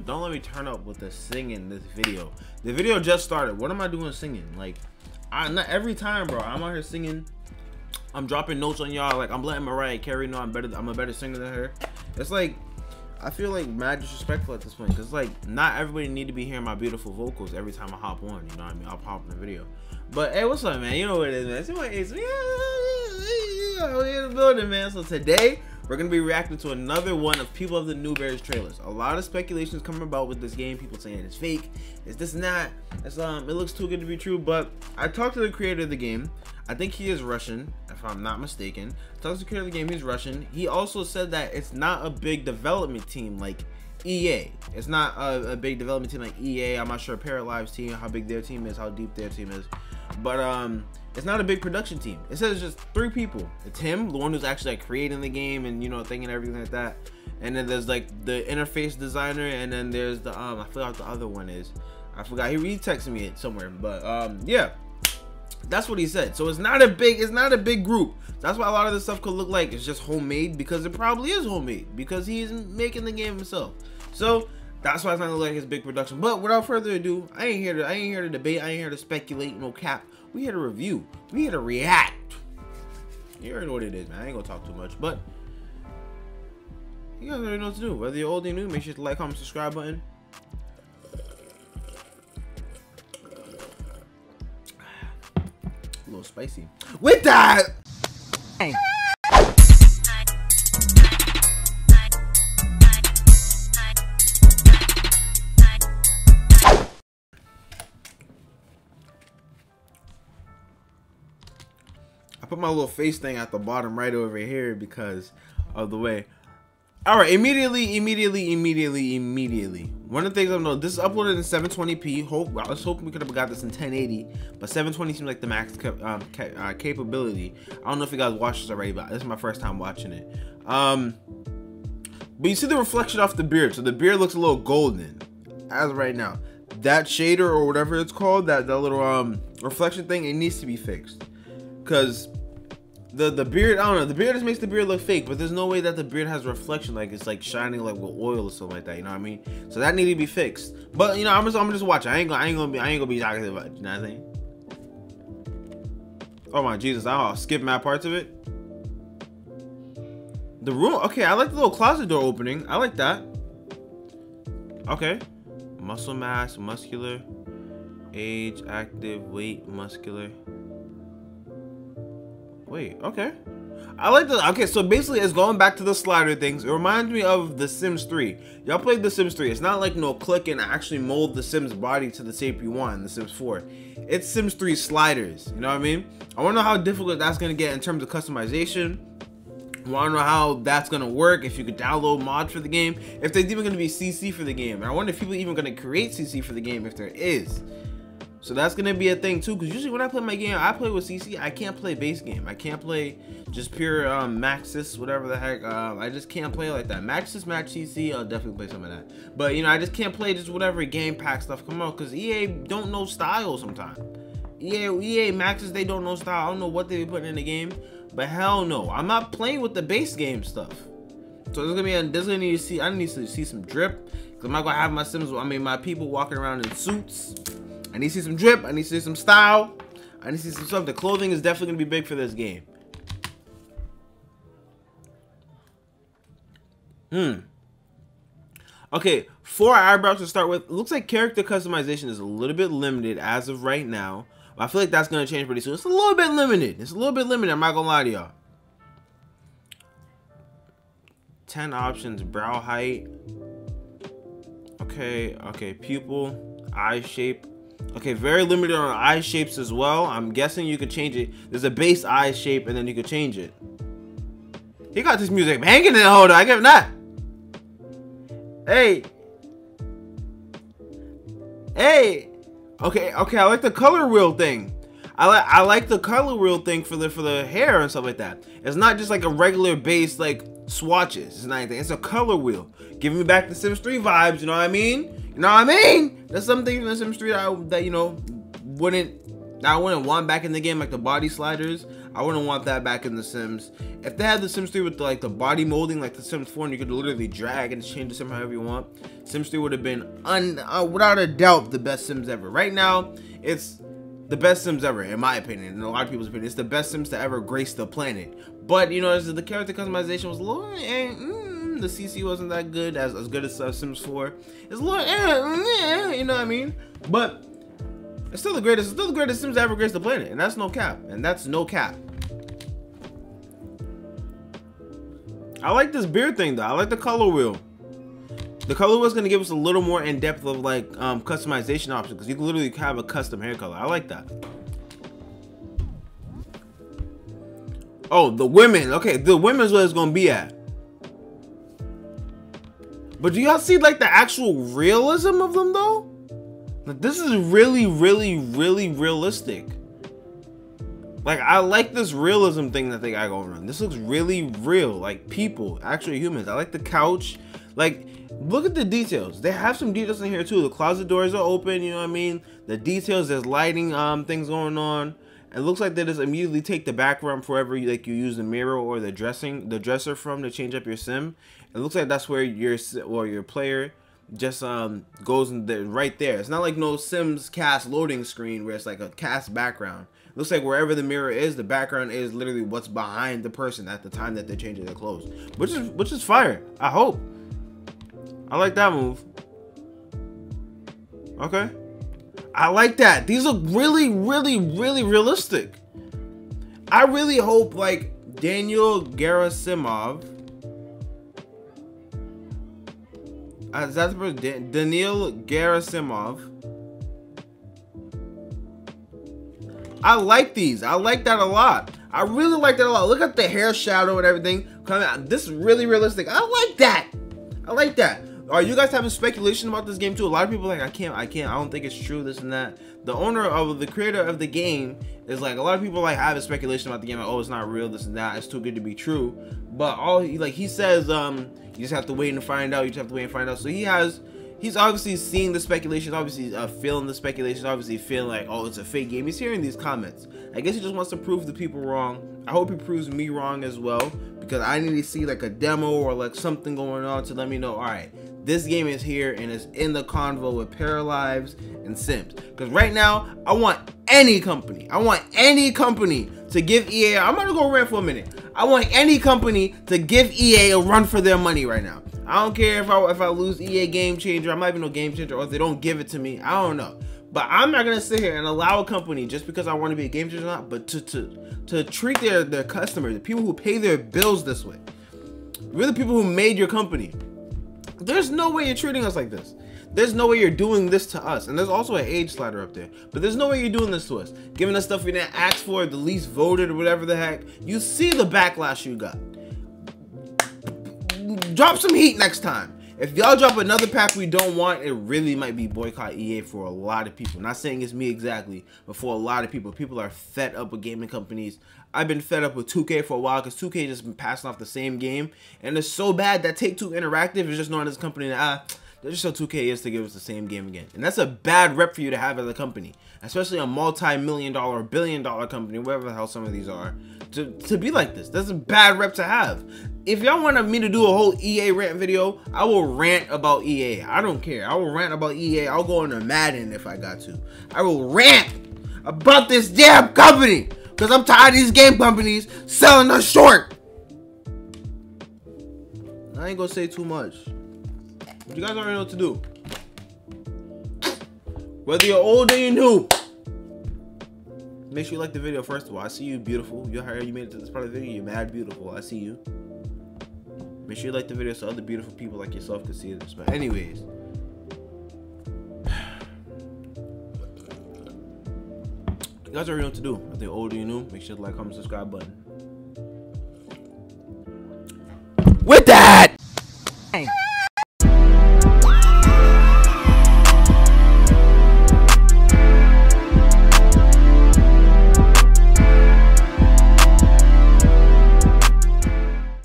don't let me turn up with the singing this video. The video just started. What am I doing singing? Like, I not every time, bro. I'm out here singing. I'm dropping notes on y'all. Like, I'm letting Mariah Carey know I'm better. I'm a better singer than her. It's like, I feel like mad disrespectful at this point. Cause like, not everybody need to be hearing my beautiful vocals every time I hop on. You know what I mean? I'll pop in the video. But hey, what's up, man? You know what it is, man. It's ace. Yeah, we're in the building, man. So today we're gonna be reacting to another one of People of the Newbery's trailers. A lot of speculations coming about with this game. People saying it's fake, it's this that. It's um, it looks too good to be true. But I talked to the creator of the game. I think he is Russian, if I'm not mistaken. I talked to the creator of the game. He's Russian. He also said that it's not a big development team like EA. It's not a, a big development team like EA. I'm not sure Paralives' team, how big their team is, how deep their team is. But um, it's not a big production team. It says just three people. It's him, the one who's actually like creating the game and you know thinking everything like that. And then there's like the interface designer, and then there's the um I forgot the other one is. I forgot. He retexted me it somewhere, but um yeah. That's what he said. So it's not a big, it's not a big group. That's why a lot of this stuff could look like it's just homemade because it probably is homemade because he's making the game himself. So that's why it's not like his big production. But without further ado, I ain't here to I ain't here to debate. I ain't here to speculate. No cap. We here to review. We here to react. You already know what it is, man. I ain't gonna talk too much, but you guys already know what to do. Whether you're old or new, make sure to like, comment, subscribe button. A little spicy. With that. Hey. Put my little face thing at the bottom right over here because of the way. All right, immediately, immediately, immediately, immediately. One of the things I know, this is uploaded in 720p. Hope well, I was hoping we could have got this in 1080, but 720 seems like the max um, uh, capability. I don't know if you guys watched this already, but this is my first time watching it. Um, but you see the reflection off the beard, so the beard looks a little golden as right now. That shader or whatever it's called, that that little um reflection thing, it needs to be fixed, because the the beard i don't know the beard just makes the beard look fake but there's no way that the beard has reflection like it's like shining like with oil or something like that you know what i mean? So that need to be fixed. But you know i'm just i'm just watching i ain't gonna i ain't gonna be i ain't gonna be talking about it you know what i mean? Oh my jesus i'll skip my parts of it. The room okay i like the little closet door opening i like that. Okay muscle mass muscular age active weight muscular Wait, okay. I like the okay, so basically it's going back to the slider things. It reminds me of The Sims 3. Y'all played The Sims 3. It's not like no click and actually mold the Sims body to the shape you want in The Sims 4. It's Sims 3 sliders. You know what I mean? I wanna know how difficult that's gonna get in terms of customization. I wanna know how that's gonna work, if you could download mods for the game, if there's even gonna be CC for the game. And I wonder if people even gonna create CC for the game if there is. So that's gonna be a thing too, because usually when I play my game, I play with CC. I can't play base game. I can't play just pure um, Maxis, whatever the heck. Uh, I just can't play like that. Maxis, Match CC, I'll definitely play some of that. But you know, I just can't play just whatever game pack stuff come out, because EA don't know style sometimes. EA, EA Maxis, they don't know style. I don't know what they be putting in the game, but hell no, I'm not playing with the base game stuff. So there's gonna be a, there's gonna need to see I need to see some drip. Cause I'm not gonna have my Sims. I mean my people walking around in suits. I need to see some drip. I need to see some style. I need to see some stuff. The clothing is definitely going to be big for this game. Hmm. Okay, four eyebrows to start with. Looks like character customization is a little bit limited as of right now. I feel like that's going to change pretty soon. It's a little bit limited. It's a little bit limited. I'm not going to lie to y'all. 10 options. Brow height. Okay, okay. Pupil. Eye shape. Okay, very limited on eye shapes as well. I'm guessing you could change it. There's a base eye shape and then you could change it. He got this music hanging in the holder. I give him that. Hey. Hey. Okay, okay, I like the color wheel thing. I like I like the color wheel thing for the for the hair and stuff like that. It's not just like a regular base like swatches. It's not anything. It's a color wheel. Giving me back the Sims 3 vibes, you know what I mean? You know what I mean? There's something in Sims 3 that, I, that you know wouldn't I wouldn't want back in the game, like the body sliders. I wouldn't want that back in The Sims. If they had The Sims 3 with the, like the body molding like The Sims 4 and you could literally drag and change the sim however you want, Sims 3 would have been un, uh, without a doubt the best Sims ever. Right now, it's the best Sims ever, in my opinion, in a lot of people's opinion. It's the best Sims to ever grace the planet. But you know, the character customization was a little. Eh, mm, the CC wasn't that good, as as good as uh, Sims 4. It's a little. Eh, eh, you know what I mean? But it's still the greatest. It's still the greatest Sims to ever grace the planet, and that's no cap. And that's no cap. I like this beard thing though. I like the color wheel. The color was gonna give us a little more in depth of like um, customization options because you can literally have a custom hair color. I like that. Oh, the women. Okay, the women's where it's gonna be at. But do y'all see like the actual realism of them though? Like this is really, really, really realistic. Like I like this realism thing that they got going on. This looks really real, like people, actual humans. I like the couch. Like, look at the details. They have some details in here too. The closet doors are open, you know what I mean? The details, there's lighting um things going on. It looks like they just immediately take the background forever you like you use the mirror or the dressing the dresser from to change up your sim. It looks like that's where your or your player just um goes in there right there. It's not like no Sims CAS loading screen where it's like a CAS background. It looks like wherever the mirror is, the background is literally what's behind the person at the time that they're changing their clothes. Which is which is fire. I hope. I like that move. Okay. I like that. These look really, really, really realistic. I really hope like Daniel Gerasimov. Uh, that's Daniel Gerasimov. I like these. I like that a lot. I really like that a lot. Look at the hair shadow and everything coming out. This is really realistic. I like that. I like that are you guys having speculation about this game too? A lot of people like I can't, I can't, I don't think it's true, this and that. The owner of the creator of the game is like a lot of people like having speculation about the game, like, oh, it's not real, this and that, it's too good to be true. But all he like he says, um, you just have to wait and find out. You just have to wait and find out. So he has he's obviously seeing the speculation, obviously uh, feeling the speculation, obviously feeling like, oh, it's a fake game. He's hearing these comments. I guess he just wants to prove the people wrong. I hope he proves me wrong as well because I need to see like a demo or like something going on to let me know, all right, this game is here and it's in the convo with Paralives and Sims. Because right now, I want any company, I want any company to give EA, I'm gonna go rant for a minute. I want any company to give EA a run for their money right now. I don't care if I if I lose EA Game Changer. I might even no Game Changer, or if they don't give it to me. I don't know. But I'm not gonna sit here and allow a company just because I want to be a game changer or not, but to to to treat their their customers, the people who pay their bills this way. We're the people who made your company. There's no way you're treating us like this. There's no way you're doing this to us. And there's also an age slider up there. But there's no way you're doing this to us. Giving us stuff we didn't ask for, the least voted, or whatever the heck. You see the backlash you got drop some heat next time. If y'all drop another pack we don't want, it really might be boycott EA for a lot of people. Not saying it's me exactly, but for a lot of people. People are fed up with gaming companies. I've been fed up with 2K for a while because 2K just been passing off the same game. And it's so bad that Take-Two Interactive is just known as a company that, ah, they're just so 2K is to give us the same game again. And that's a bad rep for you to have as a company. Especially a multi-million dollar, billion dollar company, whatever the hell some of these are. To, to be like this. That's a bad rep to have if y'all wanted me to do a whole EA rant video, I will rant about EA. I don't care. I will rant about EA. I'll go into Madden if I got to. I will rant about this damn company because I'm tired of these game companies selling us short. I ain't gonna say too much. But you guys already know what to do. Whether you're old or you're new, make sure you like the video first of all. I see you beautiful. You you made it to this part of the video. You're mad beautiful. I see you. Make sure you like the video so other beautiful people like yourself can see this. But anyways. You guys already know what to do. I think older you new, make sure to like, comment, subscribe button. With that!